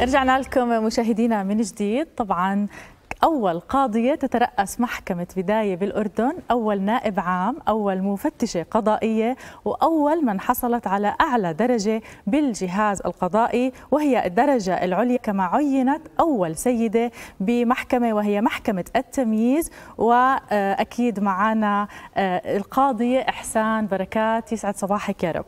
رجعنا لكم مشاهدينا من جديد. طبعا أول قاضية تترأس محكمة بداية بالأردن أول نائب عام أول مفتشة قضائية وأول من حصلت على أعلى درجة بالجهاز القضائي وهي الدرجة العليا. كما عينت أول سيدة بمحكمة وهي محكمة التمييز. وأكيد معنا القاضية إحسان بركات. يسعد صباحك يا رب.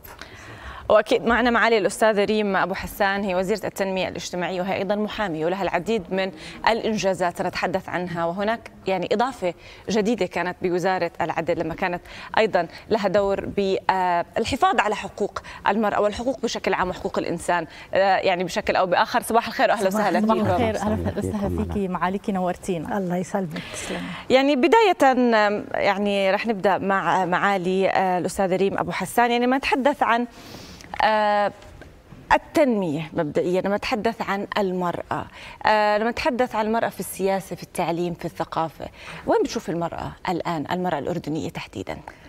وأكيد معنا معالي الأستاذة ريم أبو حسان هي وزيرة التنمية الاجتماعيه وهي أيضا محامية ولها العديد من الإنجازات سنتحدث عنها. وهناك يعني إضافة جديدة كانت بوزارة العدل لما كانت أيضا لها دور بالحفاظ على حقوق المرأة والحقوق بشكل عام وحقوق الإنسان. يعني بشكل أو بآخر صباح الخير واهلا وسهلا فيك صباح الخير أهلا وسهلا فيكي معاليكي نورتينا. الله يسلمك يعني بداية يعني رح نبدأ مع معالي الأستاذة ريم أبو حسان. يعني ما نتحدث عن التنمية مبدئيا لما نتحدث عن المرأة لما نتحدث عن المرأة في السياسة في التعليم في الثقافة وين بتشوف المرأة الآن المرأة الأردنية تحديدا؟ آه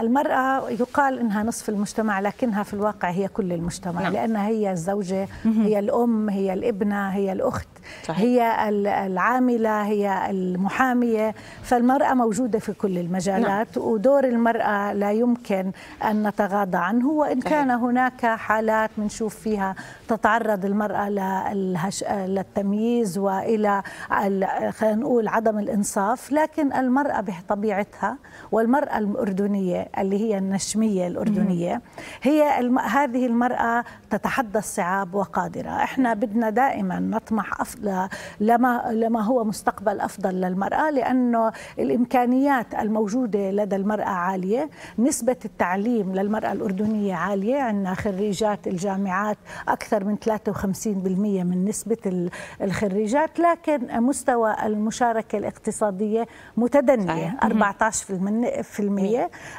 المرأة يقال إنها نصف المجتمع لكنها في الواقع هي كل المجتمع نعم. لأنها هي الزوجة هي الأم هي الإبنة هي الأخت صحيح. هي العاملة هي المحامية فالمرأة موجودة في كل المجالات نعم. ودور المرأة لا يمكن أن نتغاضى عنه وإن صحيح. كان هناك حالات بنشوف فيها تتعرض المرأة للتمييز وإلى خلينا نقول عدم الإنصاف لكن المرأة بطبيعتها والمرأة الأردنية اللي هي النشمية الأردنية. هي الم... هذه المرأة تتحدى الصعاب وقادرة. إحنا بدنا دائما نطمح أفضل لما, لما هو مستقبل أفضل للمرأة لأنه الإمكانيات الموجودة لدى المرأة عالية. نسبة التعليم للمرأة الأردنية عالية. عندنا خريجات الجامعات أكثر من 53% من نسبة الخريجات لكن مستوى المشاركة الاقتصادية متدنية. 14%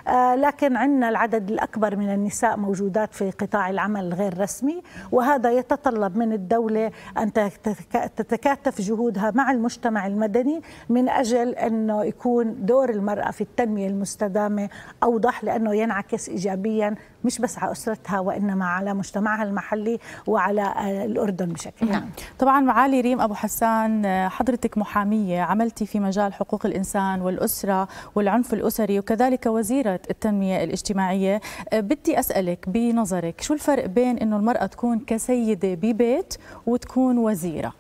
آه لكن عندنا العدد الأكبر من النساء موجودات في قطاع العمل الغير رسمي وهذا يتطلب من الدولة أن تتكاتف جهودها مع المجتمع المدني من أجل أنه يكون دور المرأة في التنمية المستدامة أوضح لأنه ينعكس إيجابيا مش بس على أسرتها وإنما على مجتمعها المحلي وعلى الأردن بشكل نعم. طبعا معالي ريم أبو حسان حضرتك محامية عملتي في مجال حقوق الإنسان والأسرة والعنف الأسري وكذلك وزيرة التنمية الاجتماعية. بدي أسألك بنظرك شو الفرق بين أنه المرأة تكون كسيدة ببيت وتكون وزيرة؟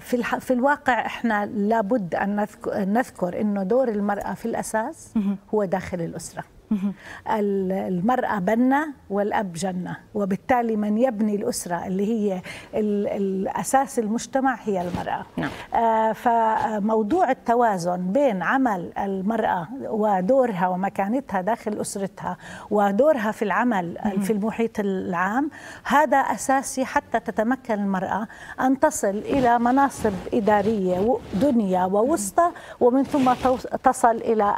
في في الواقع إحنا لابد أن نذكر إنه دور المرأة في الأساس هو داخل الأسرة. المرأة بنة والأب جنة وبالتالي من يبني الأسرة اللي هي الأساس المجتمع هي المرأة نعم. آه فموضوع التوازن بين عمل المرأة ودورها ومكانتها داخل أسرتها ودورها في العمل. في المحيط العام هذا أساسي حتى تتمكن المرأة أن تصل إلى مناصب إدارية دنيا ووسطى ومن ثم تصل إلى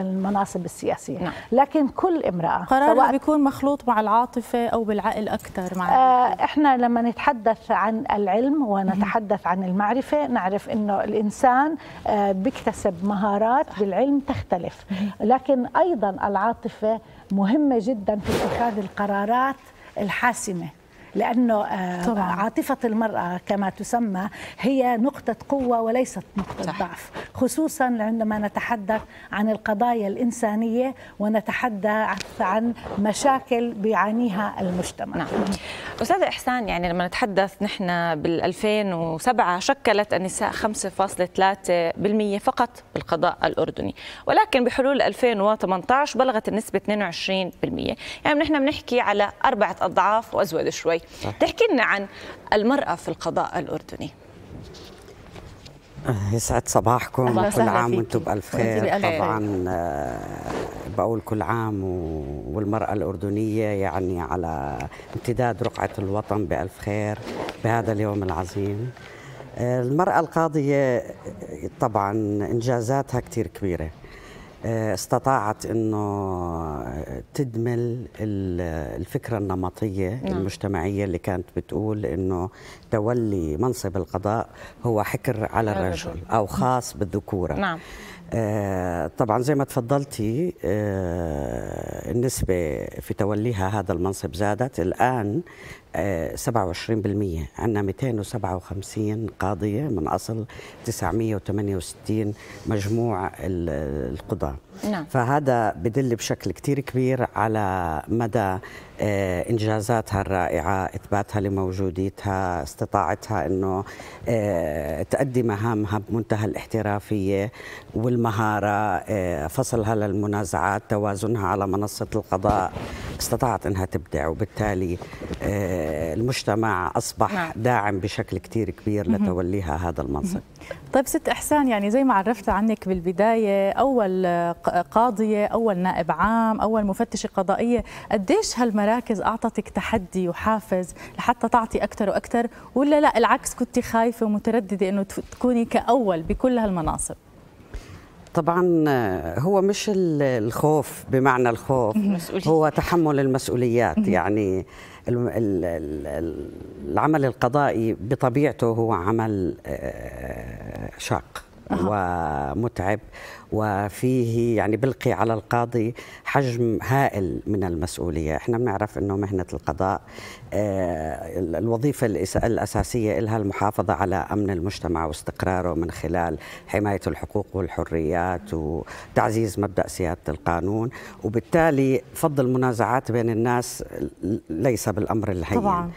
المناصب السياسية نعم. لكن كل امرأة قرارها بيكون مخلوط مع العاطفة أو بالعقل أكثر مع آه إحنا لما نتحدث عن العلم ونتحدث عن المعرفة نعرف إنه الإنسان آه بيكتسب مهارات بالعلم تختلف. لكن أيضا العاطفة مهمة جدا في اتخاذ القرارات الحاسمة. لأنه طبعا. عاطفة المرأة كما تسمى هي نقطة قوة وليست نقطة صح. ضعف خصوصا عندما نتحدث عن القضايا الإنسانية ونتحدث عن مشاكل بيعانيها المجتمع نعم. أستاذ إحسان يعني لما نتحدث نحن بال 2007 شكلت النساء 5.3% فقط بالقضاء الأردني ولكن بحلول 2018 بلغت النسبة 22% يعني نحن بنحكي على أربعة أضعاف وأزود شوي صح. تحكي لنا عن المرأة في القضاء الأردني. يسعد صباحكم. كل عام وأنتم بألف خير. طبعا بقول كل عام والمرأة الأردنية يعني على امتداد رقعة الوطن بألف خير بهذا اليوم العظيم. المرأة القاضية طبعا إنجازاتها كتير كبيرة. استطاعت إنه تدمل الفكرة النمطية نعم. المجتمعية اللي كانت بتقول إنه تولي منصب القضاء هو حكر على الرجل أو خاص بالذكورة نعم. آه طبعا زي ما تفضلتي آه النسبة في توليها هذا المنصب زادت الآن 27% عندنا 257 قاضية من أصل 968 مجموع القضاة. نعم. فهذا بدل بشكل كتير كبير على مدى آه، إنجازاتها الرائعة إثباتها لموجوديتها استطاعتها إنه آه، تؤدي مهامها بمنتهى الاحترافية والمهارة آه، فصلها للمنازعات توازنها على منصة القضاء. استطاعت إنها تبدع وبالتالي المجتمع أصبح نعم. داعم بشكل كتير كبير لتوليها هذا المنصب. طيب ست أحسان يعني زي ما عرفت عنك بالبداية أول قاضية أول نائب عام أول مفتشة قضائية قديش هالمراكز أعطتك تحدي وحافز لحتى تعطي أكثر وأكثر ولا لا العكس كنت خايفة ومترددة إنه تكوني كأول بكل هالمناصب؟ طبعا هو مش الخوف بمعنى الخوف هو تحمل المسؤوليات. يعني العمل القضائي بطبيعته هو عمل آه، شاق ومتعب وفيه يعني بلقي على القاضي حجم هائل من المسؤولية. إحنا بنعرف إنه مهنة القضاء آه، الوظيفة الأساسية لها المحافظة على أمن المجتمع واستقراره من خلال حماية الحقوق والحريات وتعزيز مبدأ سيادة القانون. وبالتالي فض المنازعات بين الناس ليس بالأمر الهين. طبعا.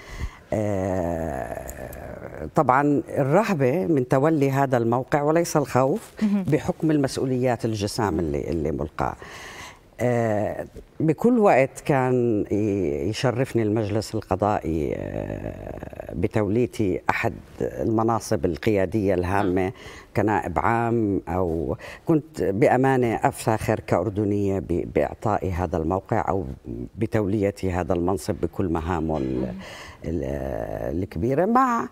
طبعا الرهبة من تولي هذا الموقع وليس الخوف بحكم المسؤوليات الجسام اللي اللي ملقاه. آه، بكل وقت كان يشرفني المجلس القضائي آه، بتوليتي أحد المناصب القيادية الهامة كنائب عام أو كنت بأمانة افتخر كأردنية بإعطائي هذا الموقع أو بتوليتي هذا المنصب بكل مهامه الكبيرة مع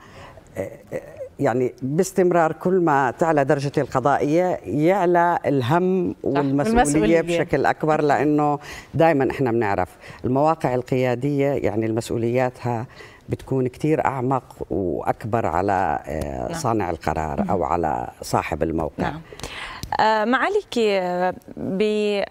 يعني باستمرار كل ما تعلى درجتي القضائية يعلى الهم والمسؤولية بشكل أكبر لأنه دائما إحنا بنعرف المواقع القيادية يعني المسؤولياتها بتكون كثير أعمق وأكبر على آه، نعم. صانع القرار أو على صاحب الموقع نعم. آه، معاليك آه، ب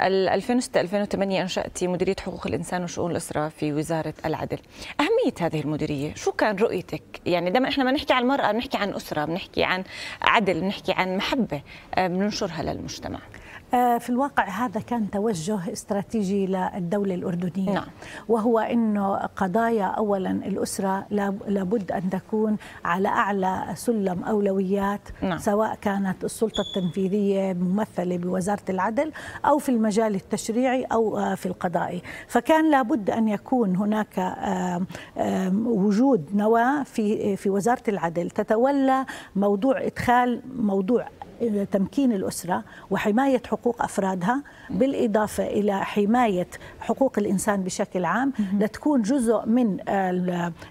2006 2008 انشاتي مديرية حقوق الإنسان وشؤون الأسرة في وزارة العدل. أهمية هذه المديرية شو كان رؤيتك؟ يعني دائما إحنا ما نحكي عن المراه بنحكي عن أسرة بنحكي عن عدل بنحكي عن محبة آه، بننشرها للمجتمع. في الواقع هذا كان توجه استراتيجي للدولة الأردنية نعم. وهو أنه قضايا أولا الأسرة لابد أن تكون على أعلى سلم أولويات نعم. سواء كانت السلطة التنفيذية ممثلة بوزارة العدل أو في المجال التشريعي أو آه، في القضائي فكان لابد أن يكون هناك وجود نواة في في وزارة العدل تتولى موضوع إدخال موضوع تمكين الأسرة وحماية حقوق أفرادها بالإضافة إلى حماية حقوق الإنسان بشكل عام لتكون جزء من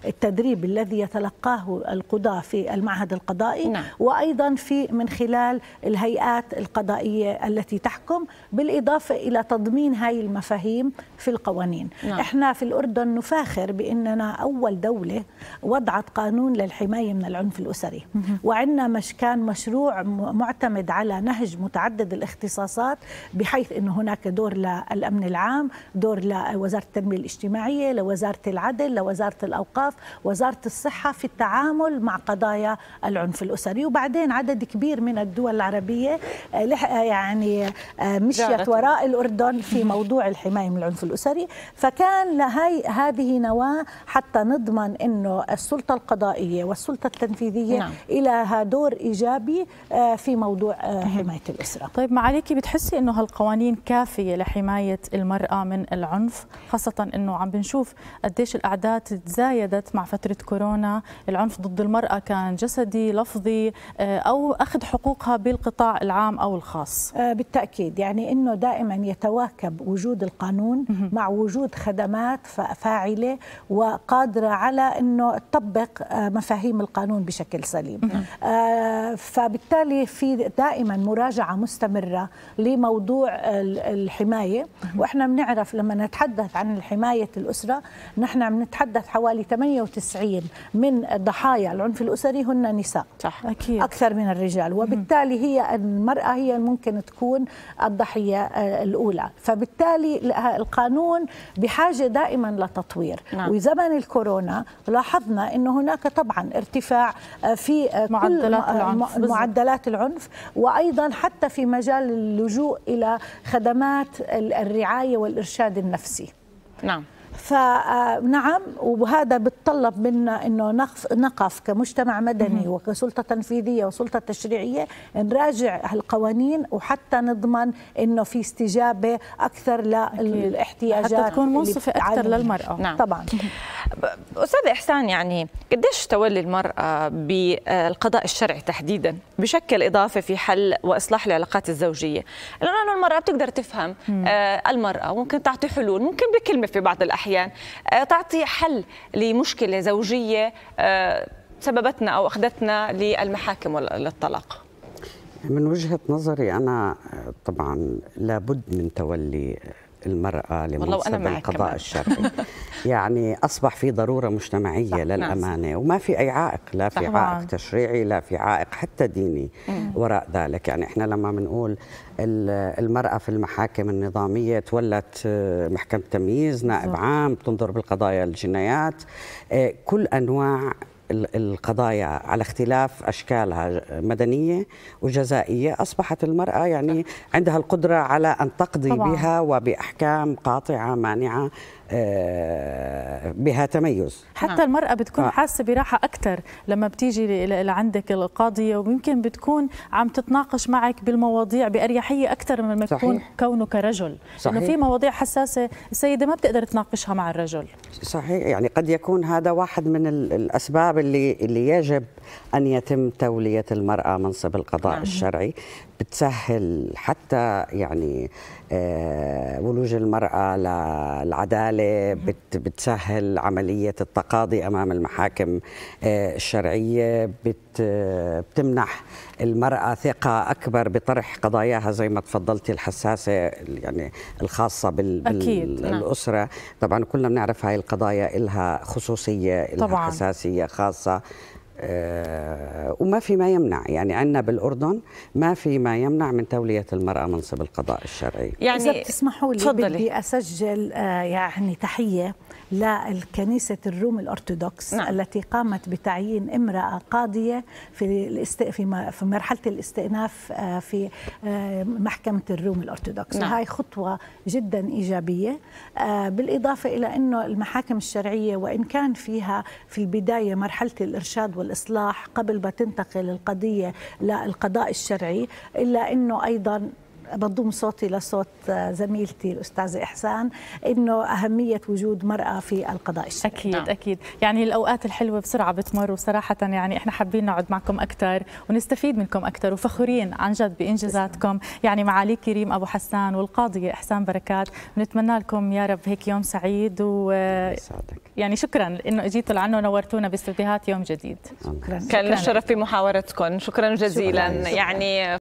التدريب الذي يتلقاه القضاة في المعهد القضائي نعم. وأيضا في من خلال الهيئات القضائية التي تحكم بالإضافة إلى تضمين هاي المفاهيم في القوانين نعم. إحنا في الأردن نفاخر بأننا أول دولة وضعت قانون للحماية من العنف الأسري وعندنا مش كان مشروع معتمد على نهج متعدد الاختصاصات بحيث أنه هناك دور للأمن العام دور لوزارة التنمية الاجتماعية لوزارة العدل لوزارة الأوقاف وزارة الصحة في التعامل مع قضايا العنف الأسري. وبعدين عدد كبير من الدول العربية آه، يعني آه، مشيت وراء الأردن في موضوع الحماية من العنف الأسري. فكان لهي هذه نواة حتى نضمن أنه السلطة القضائية والسلطة التنفيذية نعم. لها دور إيجابي آه، في موضوع حماية الأسرة. طيب معاليكي بتحسي أنه هالقوانين كافية لحماية المرأة من العنف؟ خاصة أنه عم بنشوف قديش الأعداد تزايدت مع فترة كورونا. العنف ضد المرأة كان جسدي لفظي آه، أو أخذ حقوقها بالقطاع العام أو الخاص. آه، بالتأكيد. يعني أنه دائما يتواكب وجود القانون مع وجود خدمات فاعلة وقادرة على أنه تطبق آه، مفاهيم القانون بشكل سليم. فبالتالي في دائما مراجعة مستمرة لموضوع الحماية. وإحنا بنعرف لما نتحدث عن حمايه الأسرة نحن بنتحدث حوالي 98 من ضحايا العنف الأسري هن نساء. صح. أكيد. أكثر من الرجال. وبالتالي هي المرأة هي ممكن تكون الضحية الأولى. فبالتالي القانون بحاجة دائما لتطوير. نعم. وزمن الكورونا لاحظنا إنه هناك طبعا ارتفاع في معدلات كل العنف. معدلات العنف. وأيضا حتى في مجال اللجوء إلى خدمات الرعاية والإرشاد النفسي. نعم. فنعم وهذا بتطلب منا إنه نقف كمجتمع مدني وكسلطة تنفيذية وسلطة تشريعية نراجع القوانين وحتى نضمن إنه في استجابة أكثر للإحتياجات حتى تكون منصفه أكثر للمرأة. نعم. طبعا أستاذ إحسان يعني قديش تولي المرأة بالقضاء الشرعي تحديدا بشكل اضافه في حل وإصلاح العلاقات الزوجية؟ لأنه المرأة بتقدر تفهم آه المرأة ممكن تعطي حلول ممكن بكلمة في بعض الأحيان آه تعطي حل لمشكلة زوجية آه سببتنا أو أخذتنا للمحاكم للطلاق. من وجهة نظري أنا طبعا لابد من تولي المرأة لمنصب القضاء الشرعي يعني أصبح في ضرورة مجتمعية نعم. للأمانة وما في أي عائق لا في طبعا. عائق تشريعي لا في عائق حتى ديني مم. وراء ذلك يعني إحنا لما بنقول المرأة في المحاكم النظامية تولت محكمة تمييز نائب عام تنظر بالقضايا الجنايات كل أنواع القضايا على اختلاف أشكالها مدنية وجزائية أصبحت المرأة يعني عندها القدرة على أن تقضي طبعا. بها وبأحكام قاطعة مانعة بها تميز. حتى المرأة بتكون آه. حاسة براحة أكثر لما بتيجي لعندك القاضية ويمكن بتكون عم تتناقش معك بالمواضيع بأريحية أكثر من ما يكون كونه كرجل صحيح. إنه في مواضيع حساسة السيدة ما بتقدر تناقشها مع الرجل. صحيح. يعني قد يكون هذا واحد من الأسباب اللي اللي يجب أن يتم تولية المرأة منصب القضاء نعم. الشرعي. بتسهل حتى يعني آه، ولوج المرأة للعدالة بت بتسهل عملية التقاضي أمام المحاكم آه، الشرعية بت بتمنح المرأة ثقة أكبر بطرح قضاياها زي ما تفضلتي الحساسة يعني الخاصة بال أكيد. بالأسرة نعم. طبعا كلنا بنعرف هاي القضايا إلها خصوصية إلها طبعا. حساسية خاصة وما في ما يمنع يعني عندنا بالأردن ما في ما يمنع من تولية المرأة منصب القضاء الشرعي يعني إذا بتسمحوا لي. بدي أسجل آه، يعني تحية للكنيسة الروم الأرثوذكس نعم. التي قامت بتعيين امرأة قاضية في الاست... في في مرحلة الاستئناف آه، في محكمة الروم الأرثوذكس نعم. وهي خطوة جدا إيجابية بالإضافة إلى أنه المحاكم الشرعية وإن كان فيها في البداية مرحلة الإرشاد وال الإصلاح قبل ما تنتقل القضية للقضاء الشرعي إلا أنه أيضا بضم صوتي لصوت زميلتي الأستاذة إحسان إنه أهمية وجود مرأة في القضاء الشرعي. أكيد نعم. أكيد. يعني الأوقات الحلوة بسرعة بتمر وصراحة يعني إحنا حابين نقعد معكم أكثر ونستفيد منكم أكثر وفخورين عن جد بإنجازاتكم. يعني معالي كريم أبو حسان والقاضيه إحسان بركات بنتمنى لكم يا رب هيك يوم سعيد و يعني شكرا إنه إجيتوا لعنا ونورتونا باستديوهات يوم جديد. شكرا. كان لنا الشرف في محاورتكم. شكرا جزيلا. شكرا. يعني